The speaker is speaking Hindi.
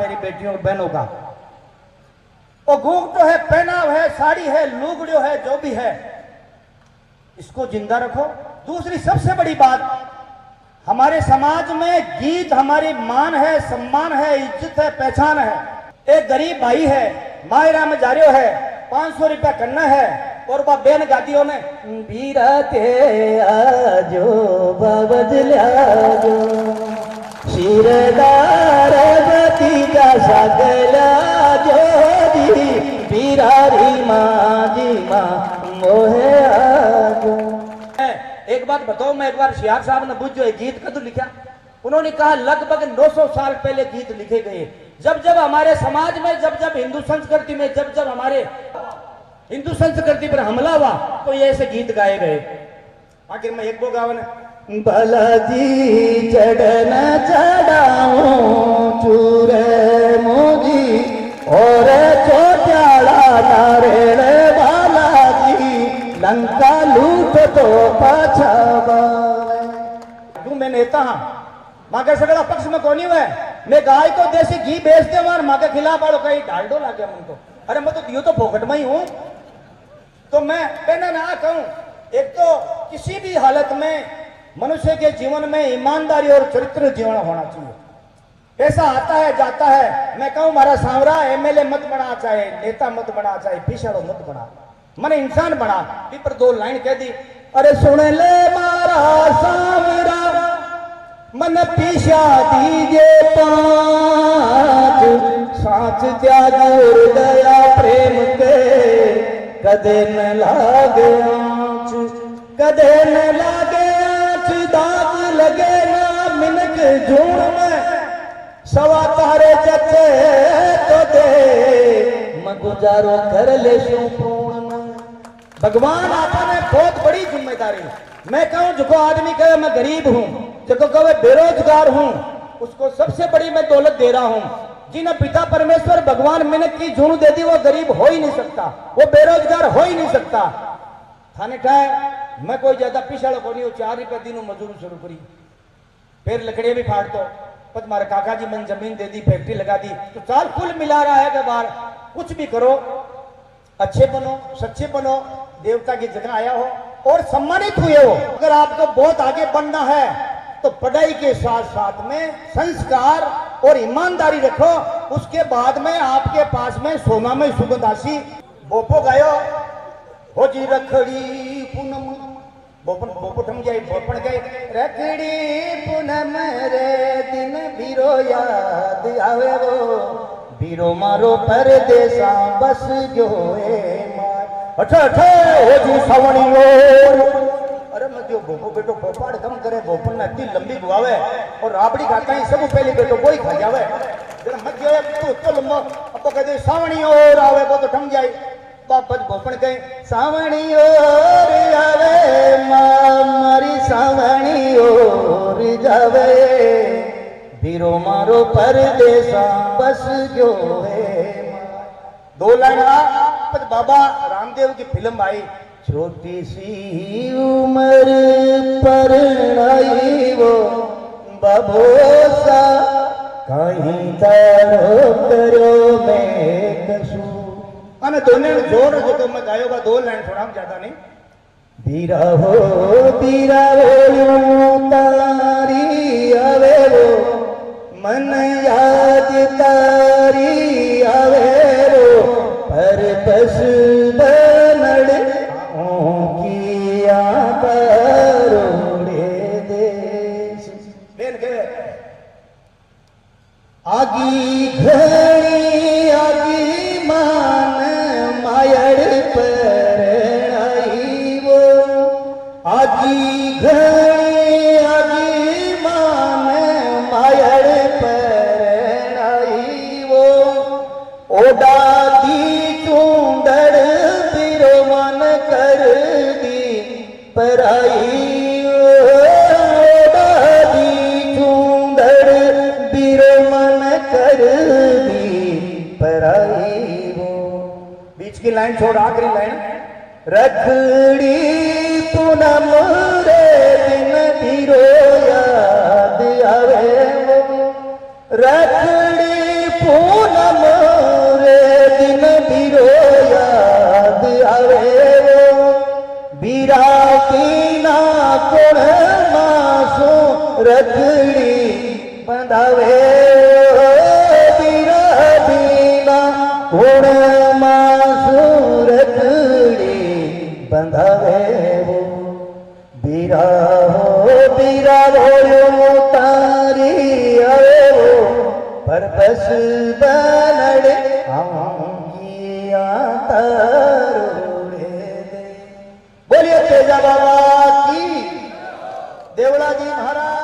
मेरी बेटियों और बहनों का। वो तो है, पहनाव है, साड़ी है, लुगड़ियो है, जो भी है। इसको ज़िंदा रखो। दूसरी सबसे बड़ी बात, हमारे समाज में गीत हमारी मान है, सम्मान है, इज़्ज़त है, पहचान है। एक गरीब भाई है, मायरा में जा रहे है पाँच सौ रुपया करना है, और वह बेन गादियों ने बीराते आजो बाबज शिरदार सकला जोदी बीरारी माँ मोहे एक बात बताओ मैं एक बार शियार साहब ने बुझ जो ये गीत कदू लिखा? उन्होंने कहा लगभग 900 साल पहले गीत लिखे गए। जब जब हमारे समाज में जब जब हिंदू संस्कृति में जब जब हमारे हिंदू संस्कृति पर हमला हुआ तो ये ऐसे गीत गाए गए। आखिर में एक वो गावन बालाजी चढ़न चढ़ाओ तो तू मैं नेता हाँ। माँ के सगड़ा पक्ष में कौन हुआ मैं गाय को देसी घी बेचते मार माँ के खिलाफ आड़ो कहीं डाल दो लागे मन को। अरे मैं तो दियो तो फोकट में ही हूँ। तो मैं कहना ना कहूँ, एक तो किसी भी हालत में मनुष्य के जीवन में ईमानदारी और चरित्र जीवन होना चाहिए। पैसा आता है, जाता है। मैं कहूँ हमारा सांवरा एमएलए मत बना, चाहे नेता मत बना, चाहे पिछड़ो मत बना। मन इंसान बना। भी दो लाइन कह दी अरे सुन ले मारा सांवरा मन पीछा दीजे पाँच। साच त्याग दया प्रेम के, कदे न लागे आँच। कदे न लागे आँच, दाग लगे ना मिनक झूण में। सवा तारे चचे तो दे मैं गुजारो कर ले शू भगवान आपने बहुत बड़ी ज़िम्मेदारी मैं कहूँ, जो आदमी कहे, मैं गरीब हूँ, जो कहे बेरोजगार हूँ, उसको सबसे बड़ी मैं दौलत दे रहा हूँ। जिन्हें पिता परमेश्वर भगवान मिनक की झूण दे दी, वो गरीब हो ही नहीं सकता, वो बेरोजगार हो ही नहीं सकता। थाने ठाए, मैं कोई ज़्यादा पिछड़ को नहीं चार रुपए दिनों मजदूरी शुरू करी। फिर लकड़ियाँ भी फाड़ दो। पर तुम्हारे काका जी मैंने ज़मीन दे दी, फैक्ट्री लगा दी तो चाल कुल मिला रहा है कुछ भी करो, अच्छे बनो, सच्चे बनो देवता की जगह आया हो और सम्मानित हुए हो। अगर आपको बहुत आगे बढ़ना है तो पढ़ाई के साथ साथ में संस्कार और ईमानदारी रखो। उसके बाद में आपके पास में सोना में सुगंधासी बोपो गयो। हो जी रखड़ी पूनम। बोपन बोपो ठम जाए बोपन गए। रखड़ी पूनम रे दिन बीरो याद आवे वो। बीरो मारो परदेसा बस जो ए अठे अठे हो जी सवणी ओर अरे मैं जो भोपो बेटो भोपाड़ कम करे भोपन में इतनी लंबी बुआवे और राबड़ी खाता ही सब पहले बेटो कोई खा जावे जरा मत जो तू तो लंबा अब तो कहते सावणी ओर आवे वो तो ठम जाए बापत भोपण कहे सावणी ओर आवे माँ मारी सावणी ओर जावे बीरो मारो परदेसा बस जो है दो लाइन आ बाबा रामदेव की फ़िल्म आई। छोटी सी उम्र पर वो बभोसा कहीं तारो करो मैं कशू અને दोने ज़ोर जो तो मैं गायोगा दो लाइन थोड़ा ज़्यादा नहीं। बीरा हो बीरा हो पराई ओडा दी चूंदड़ बिरो मन कर दी। पराई वो। बीच की लाइन छोड़, आखिरी लाइन। मासो रखड़ी बंधावे। बीरा हो, बीरा भोलो तारी पर बस बनड़े आऊँगी आता रोड़े बोलिए तेजा बाबा। देवला जी महाराज।